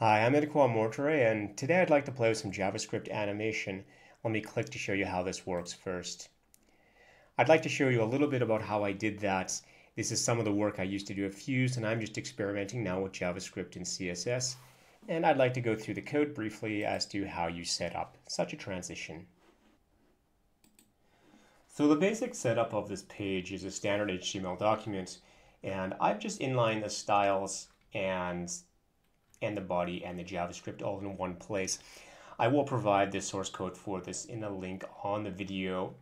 Hi, I'm edA-qa mort-ora-y, and today I'd like to play with some JavaScript animation. Let me click to show you how this works first. I'd like to show you a little bit about how I did that. This is some of the work I used to do at Fuse, and I'm just experimenting now with JavaScript and CSS. And I'd like to go through the code briefly as to how you set up such a transition. So the basic setup of this page is a standard HTML document, and I've just inlined the styles and and the body and the JavaScript all in one place. I will provide the source code for this in a link on the video.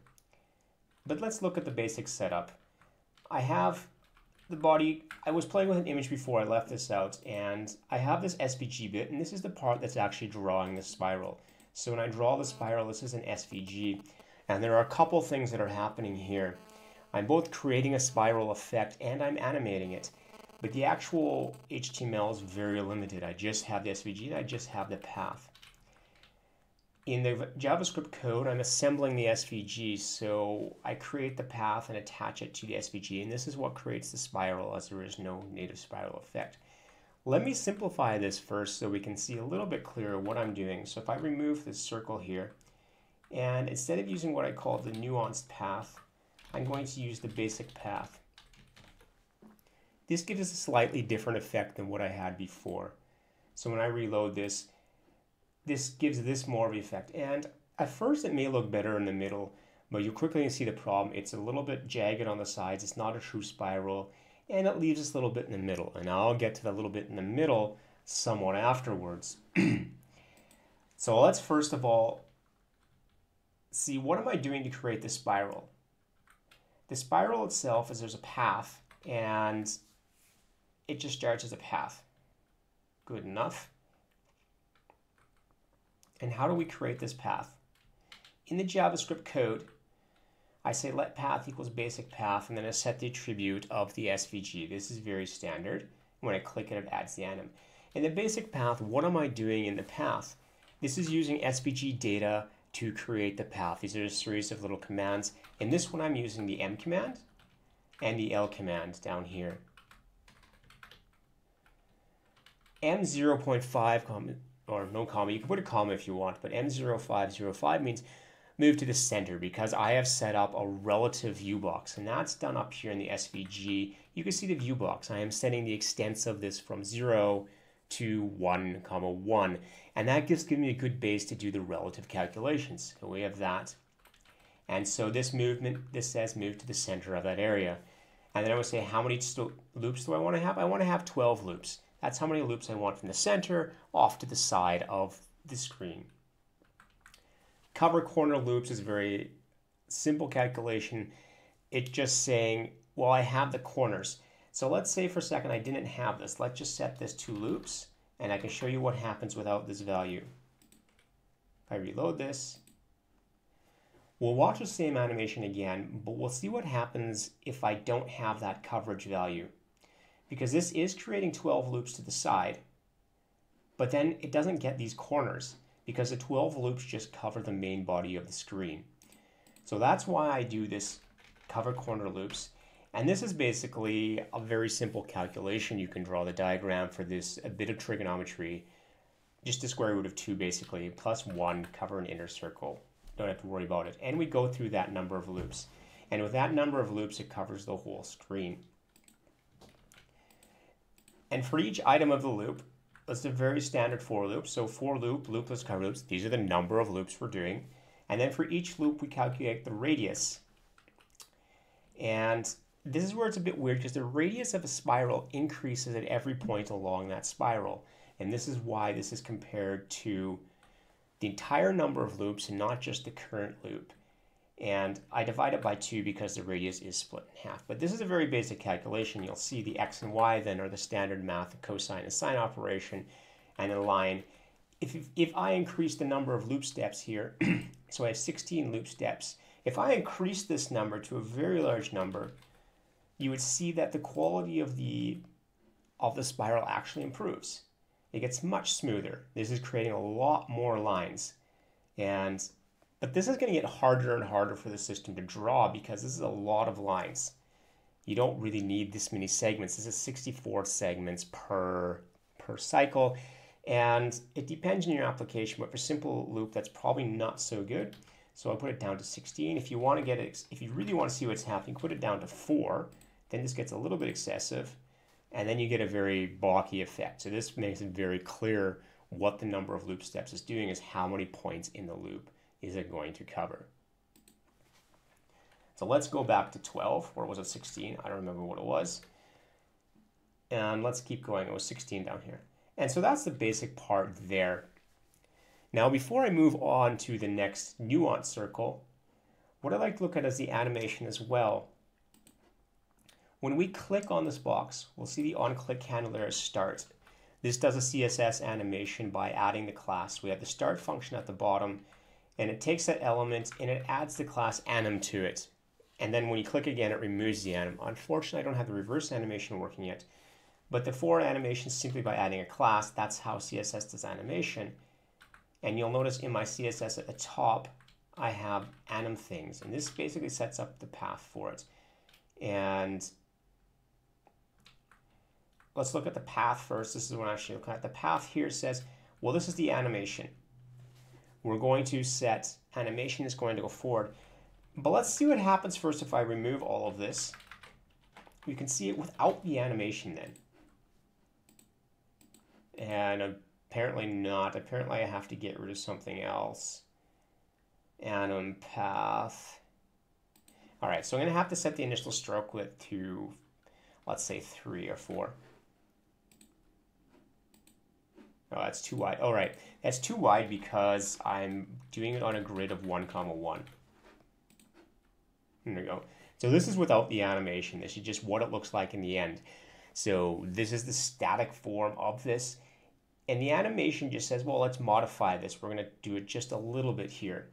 But let's look at the basic setup. I have the body, I was playing with an image before I left this out, and I have this SVG bit, and this is the part that's actually drawing the spiral. So when I draw the spiral, this is an SVG, and there are a couple things that are happening here. I'm both creating a spiral effect and I'm animating it. But the actual HTML is very limited. I just have the SVG I just have the path. In the JavaScript code, I'm assembling the SVG, so I create the path and attach it to the SVG, and this is what creates the spiral as there is no native spiral effect. Let me simplify this first so we can see a little bit clearer what I'm doing. So if I remove this circle here, and instead of using what I call the nuanced path, I'm going to use the basic path. This gives us a slightly different effect than what I had before. So when I reload this, this gives this more of an effect. And at first it may look better in the middle, but you quickly see the problem. It's a little bit jagged on the sides. It's not a true spiral, and it leaves us a little bit in the middle. And I'll get to that little bit in the middle somewhat afterwards. so let's first of all see what am I doing to create the spiral? The spiral itself is there's a path, and it just starts as a path. Good enough. And how do we create this path? In the JavaScript code, I say let path equals basic path, and then I set the attribute of the SVG. This is very standard. When I click it, it adds the anim. In the basic path, what am I doing in the path? This is using SVG data to create the path. These are a series of little commands. In this one, I'm using the M command and the L command down here. M0.5 comma, or no comma, you can put a comma if you want, but M0505 means move to the center because I have set up a relative view box and that's done up here in the SVG. You can see the view box. I am setting the extents of this from 0 to 1 comma 1 and that gives me a good base to do the relative calculations. So we have that. And so this movement, this says move to the center of that area. And then I would say how many loops do I want to have? I want to have 12 loops. That's how many loops I want from the center off to the side of the screen. Cover corner loops is a very simple calculation. It's just saying, well, I have the corners. So let's say for a second I didn't have this. Let's just set this to loops, and I can show you what happens without this value. If I reload this, we'll watch the same animation again, but we'll see what happens if I don't have that coverage value because this is creating 12 loops to the side, but then it doesn't get these corners because the 12 loops just cover the main body of the screen. So that's why I do this cover corner loops. And this is basically a very simple calculation. You can draw the diagram for this, a bit of trigonometry, just the square root of 2 basically, plus 1, cover an inner circle. Don't have to worry about it. And we go through that number of loops. And with that number of loops, it covers the whole screen. And for each item of the loop, it's a very standard for loop. So for loop, loopless cover loops, these are the number of loops we're doing. And then for each loop, we calculate the radius. And this is where it's a bit weird because the radius of a spiral increases at every point along that spiral. And this is why this is compared to the entire number of loops and not just the current loop and I divide it by 2 because the radius is split in half. But this is a very basic calculation. You'll see the x and y then are the standard math, cosine and sine operation, and a line. If, if I increase the number of loop steps here, so I have 16 loop steps, if I increase this number to a very large number, you would see that the quality of the, of the spiral actually improves. It gets much smoother. This is creating a lot more lines. And but this is going to get harder and harder for the system to draw because this is a lot of lines. You don't really need this many segments. This is 64 segments per, per cycle. And it depends on your application, but for simple loop, that's probably not so good. So I'll put it down to 16. If you want to get it, if you really want to see what's happening, put it down to four. Then this gets a little bit excessive, and then you get a very balky effect. So this makes it very clear what the number of loop steps is doing is how many points in the loop is it going to cover. So let's go back to 12, or was it 16? I don't remember what it was. And let's keep going. It was 16 down here. And so that's the basic part there. Now, before I move on to the next nuance circle, what I'd like to look at is the animation as well. When we click on this box, we'll see the on-click handler start. This does a CSS animation by adding the class. We have the start function at the bottom, and it takes that element and it adds the class anim to it. And then when you click again, it removes the anim. Unfortunately, I don't have the reverse animation working yet. But the for animation simply by adding a class. That's how CSS does animation. And you'll notice in my CSS at the top, I have anim things. And this basically sets up the path for it. And let's look at the path first. This is what I'm actually looking at. The path here says, well, this is the animation. We're going to set animation is going to go forward. But let's see what happens first if I remove all of this. We can see it without the animation then. And apparently not. Apparently I have to get rid of something else. Anim path. All right, so I'm going to have to set the initial stroke width to, let's say, 3 or 4. Oh, that's too wide. All right, that's too wide because I'm doing it on a grid of 1 comma 1. There we go. So this is without the animation. This is just what it looks like in the end. So this is the static form of this. And the animation just says, well, let's modify this. We're going to do it just a little bit here.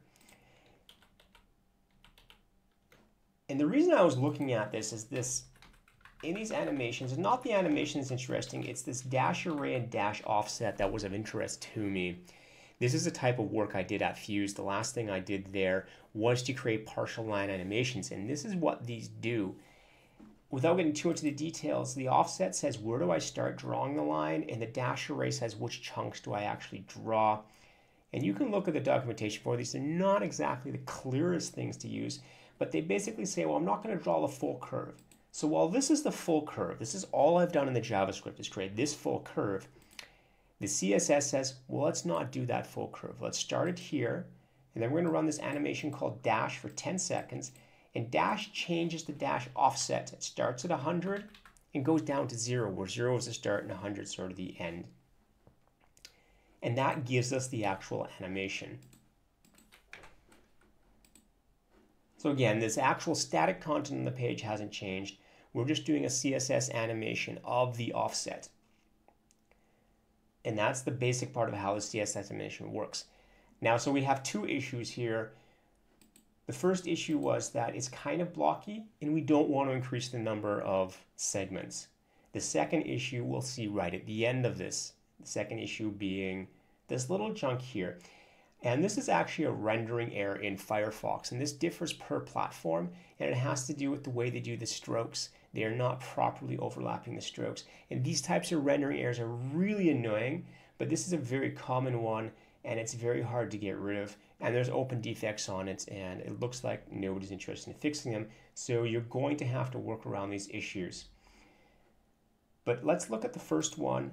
And the reason I was looking at this is this, in these animations, not the animation is interesting, it's this dash array and dash offset that was of interest to me. This is the type of work I did at Fuse. The last thing I did there was to create partial line animations, and this is what these do. Without getting too into the details, the offset says where do I start drawing the line, and the dash array says which chunks do I actually draw. And you can look at the documentation for these. They're not exactly the clearest things to use, but they basically say, well, I'm not going to draw the full curve. So while this is the full curve, this is all I've done in the JavaScript is create this full curve, the CSS says, well, let's not do that full curve. Let's start it here, and then we're going to run this animation called dash for 10 seconds, and dash changes the dash offset. It starts at 100 and goes down to 0, where 0 is the start and 100 is sort of the end. And that gives us the actual animation. So again, this actual static content on the page hasn't changed. We're just doing a CSS animation of the offset. And that's the basic part of how the CSS animation works. Now, so we have two issues here. The first issue was that it's kind of blocky and we don't want to increase the number of segments. The second issue we'll see right at the end of this. The second issue being this little chunk here. And this is actually a rendering error in Firefox, and this differs per platform, and it has to do with the way they do the strokes. They are not properly overlapping the strokes. And these types of rendering errors are really annoying, but this is a very common one, and it's very hard to get rid of. And there's open defects on it, and it looks like nobody's interested in fixing them. So you're going to have to work around these issues. But let's look at the first one,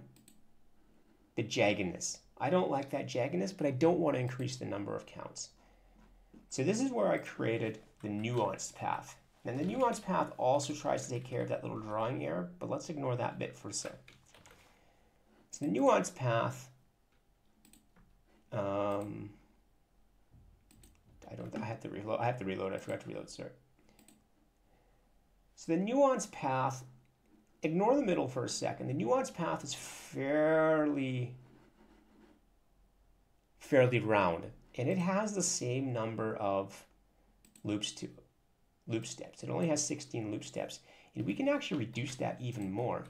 the jaggedness. I don't like that jaggedness, but I don't want to increase the number of counts. So this is where I created the nuanced path. And the nuance path also tries to take care of that little drawing error, but let's ignore that bit for a sec. So the nuance path, um, I don't, I have to reload, I have to reload, I forgot to reload, sorry. So the nuance path, ignore the middle for a second. The nuance path is fairly fairly round and it has the same number of loops to loop steps. It only has 16 loop steps and we can actually reduce that even more.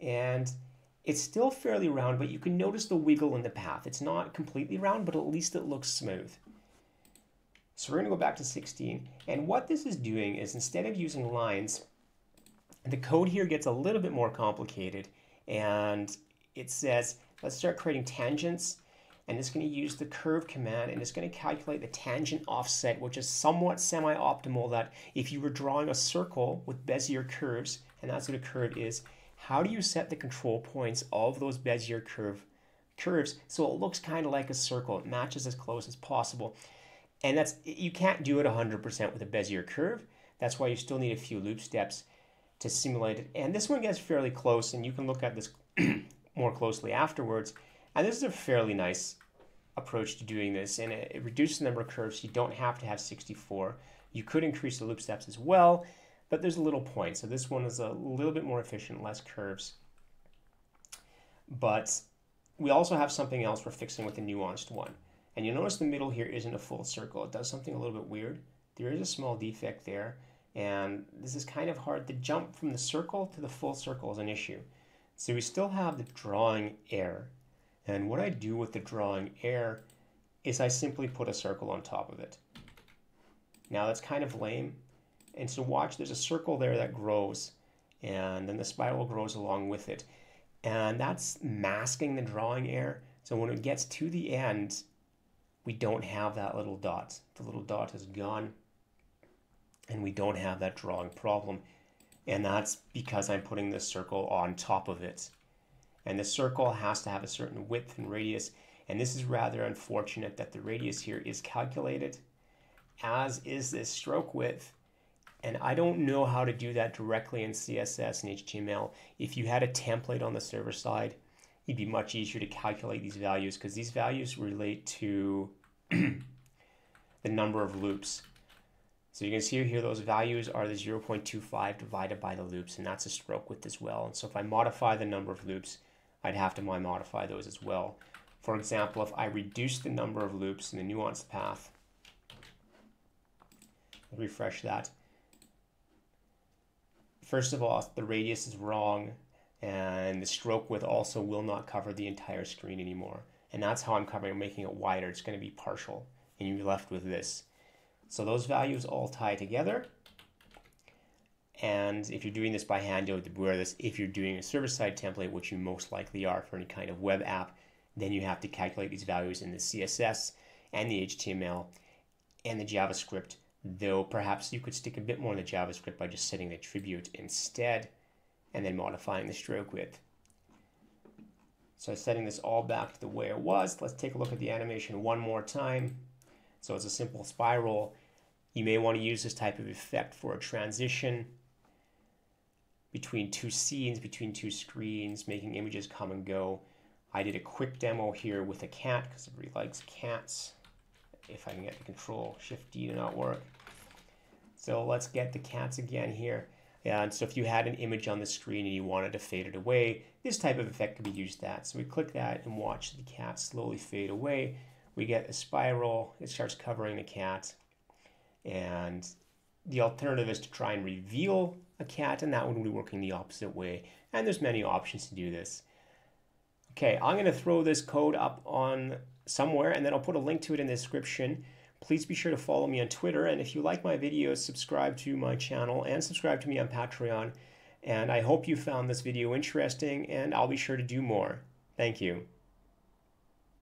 And it's still fairly round, but you can notice the wiggle in the path. It's not completely round, but at least it looks smooth. So we're going to go back to 16. And what this is doing is instead of using lines, the code here gets a little bit more complicated and it says, let's start creating tangents. And it's going to use the curve command and it's going to calculate the tangent offset, which is somewhat semi-optimal that if you were drawing a circle with Bezier curves, and that's what a curve is, how do you set the control points of those Bezier curve curves so it looks kind of like a circle. It matches as close as possible. And that's you can't do it 100% with a Bezier curve. That's why you still need a few loop steps to simulate it. And this one gets fairly close, and you can look at this more closely afterwards. And this is a fairly nice approach to doing this, and it, it reduces the number of curves. You don't have to have 64. You could increase the loop steps as well, but there's a little point. So this one is a little bit more efficient, less curves. But we also have something else we're fixing with the nuanced one. And you notice the middle here isn't a full circle. It does something a little bit weird. There is a small defect there. And this is kind of hard. to jump from the circle to the full circle is an issue. So we still have the drawing error. And what I do with the drawing error is I simply put a circle on top of it. Now that's kind of lame. And so watch, there's a circle there that grows. And then the spiral grows along with it. And that's masking the drawing error. So when it gets to the end, we don't have that little dot. The little dot is gone and we don't have that drawing problem. And that's because I'm putting this circle on top of it. And the circle has to have a certain width and radius. And this is rather unfortunate that the radius here is calculated, as is this stroke width. And I don't know how to do that directly in CSS and HTML. If you had a template on the server side, it'd be much easier to calculate these values because these values relate to the number of loops. So you can see here those values are the 0.25 divided by the loops, and that's a stroke width as well. And so if I modify the number of loops, I'd have to modify those as well. For example, if I reduce the number of loops in the nuanced path, refresh that, First of all, the radius is wrong and the stroke width also will not cover the entire screen anymore. And that's how I'm covering, making it wider. It's going to be partial and you're left with this. So those values all tie together. And if you're doing this by hand, you'll have to beware this. If you're doing a server-side template, which you most likely are for any kind of web app, then you have to calculate these values in the CSS and the HTML and the JavaScript though perhaps you could stick a bit more in the JavaScript by just setting the attribute instead and then modifying the stroke width. So setting this all back to the way it was, let's take a look at the animation one more time. So it's a simple spiral. You may want to use this type of effect for a transition between two scenes, between two screens, making images come and go. I did a quick demo here with a cat because everybody likes cats if I can get the control shift D to not work. So let's get the cats again here. And so if you had an image on the screen and you wanted to fade it away, this type of effect could be used that. So we click that and watch the cat slowly fade away. We get a spiral, it starts covering the cat. And the alternative is to try and reveal a cat and that one would be working the opposite way. And there's many options to do this. Okay, I'm gonna throw this code up on somewhere, and then I'll put a link to it in the description. Please be sure to follow me on Twitter, and if you like my videos, subscribe to my channel and subscribe to me on Patreon. And I hope you found this video interesting, and I'll be sure to do more. Thank you.